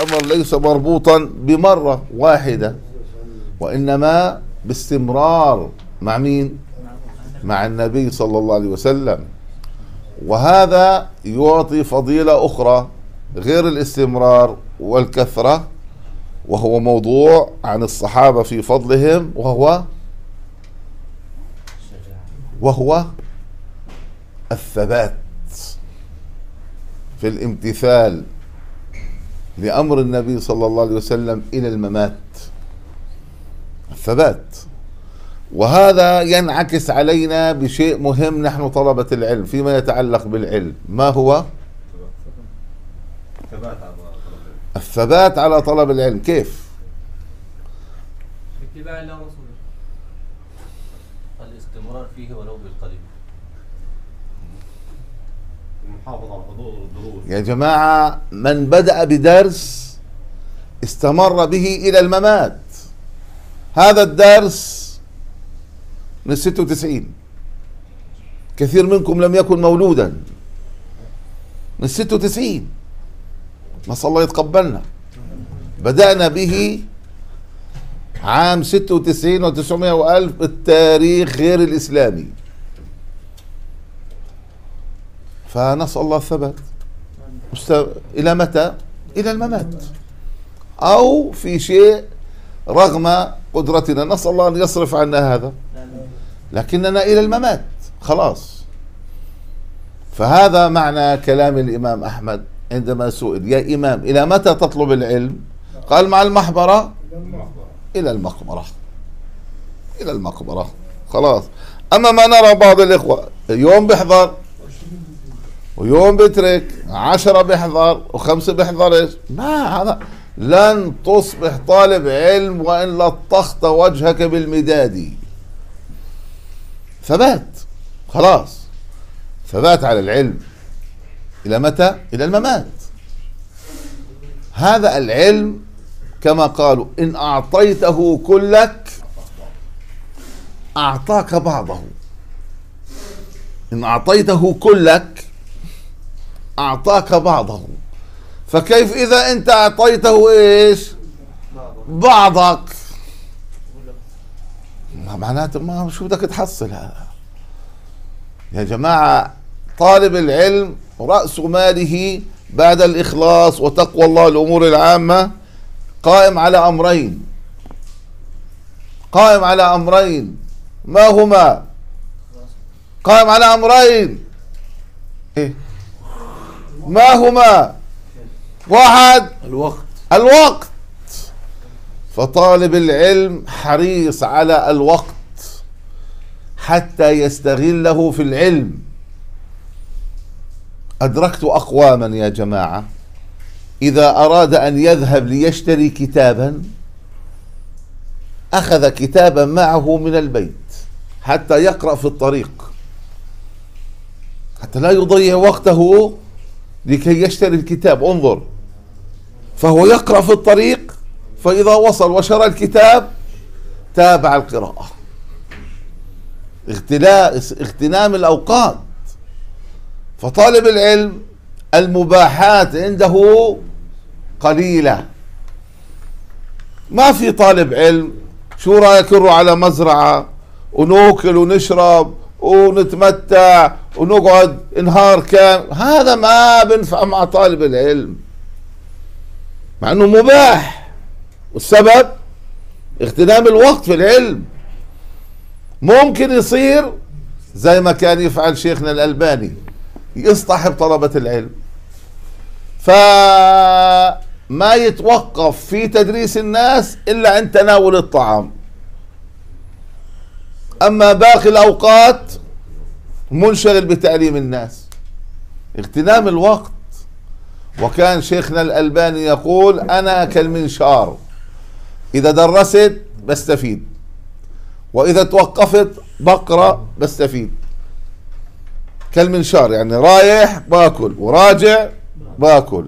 الأمر ليس مربوطا بمرة واحدة وإنما باستمرار مع مين؟ مع النبي صلى الله عليه وسلم وهذا يعطي فضيلة أخرى غير الاستمرار والكثرة وهو موضوع عن الصحابة في فضلهم وهو وهو الثبات في الامتثال لأمر النبي صلى الله عليه وسلم إلى الممات الثبات. وهذا ينعكس علينا بشيء مهم نحن طلبة العلم فيما يتعلق بالعلم. ما هو؟ ثبات على طلب العلم. الثبات على طلب العلم. كيف؟ باتباع الله ورسوله. الاستمرار فيه ولو بالقليل. المحافظة على حضور الدروس. يا جماعة من بدأ بدرس استمر به إلى الممات. هذا الدرس من 96 كثير منكم لم يكن مولودا. من 96 نسأل الله يتقبلنا. بدأنا به عام 96 و900 وألف بالتاريخ غير الإسلامي. فنسأل الله الثبات. إلى متى؟ إلى الممات. أو في شيء رغم قدرتنا. نسأل الله أن يصرف عنا هذا. لكننا إلى الممات. خلاص. فهذا معنى كلام الإمام أحمد عندما سئل. يا إمام إلى متى تطلب العلم؟ قال مع المحبرة. إلى المقبرة. إلى المقبرة. خلاص. أما ما نرى بعض الإخوة يوم بيحضر ويوم بيترك عشرة بيحضر وخمسة بيحضرش ما هذا. لن تصبح طالب علم وإن لطخت وجهك بالمداد. ثبات. خلاص. ثبات على العلم. إلى متى؟ إلى الممات. هذا العلم كما قالوا إن أعطيته كلك أعطاك بعضه. إن أعطيته كلك أعطاك بعضه فكيف إذا أنت أعطيته إيش؟ بعضك. ما معناته ما شو بدك تحصل هذا؟ يا جماعة طالب العلم رأس ماله بعد الإخلاص وتقوى الله الأمور العامة قائم على أمرين. قائم على أمرين. ما هما؟ قائم على أمرين. إيه؟ ما هما؟ واحد. الوقت. الوقت. فطالب العلم حريص على الوقت حتى يستغله في العلم. أدركت أقواما يا جماعة. إذا أراد أن يذهب ليشتري كتابا أخذ كتابا معه من البيت حتى يقرأ في الطريق حتى لا يضيع وقته لكي يشتري الكتاب انظر. فهو يقرأ في الطريق فإذا وصل وشرى الكتاب تابع القراءة. اغتنام الأوقات. فطالب العلم المباحات عنده قليلة. ما في طالب علم شو رأيك نروح على مزرعة وناكل ونشرب ونتمتع ونقعد نهار كامل هذا ما بنفع مع طالب العلم. مع إنه مباح. والسبب اغتنام الوقت في العلم. ممكن يصير زي ما كان يفعل شيخنا الألباني يصطحب طلبة العلم. فما يتوقف في تدريس الناس إلا عند تناول الطعام. أما باقي الأوقات منشغل بتعليم الناس. اغتنام الوقت. وكان شيخنا الألباني يقول أنا كالمنشار إذا درست بستفيد وإذا توقفت بقرأ بستفيد. كالمنشار يعني رايح باكل وراجع باكل.